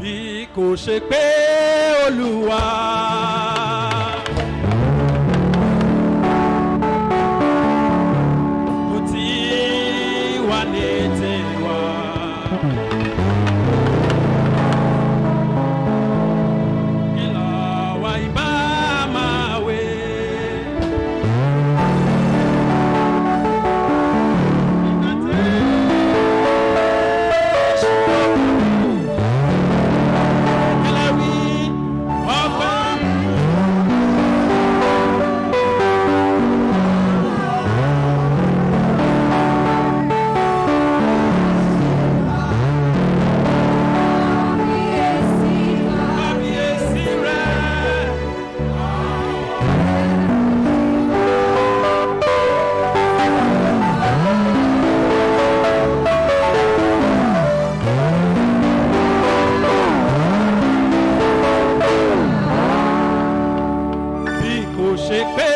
bí kò ṣe pé olúwa. shake.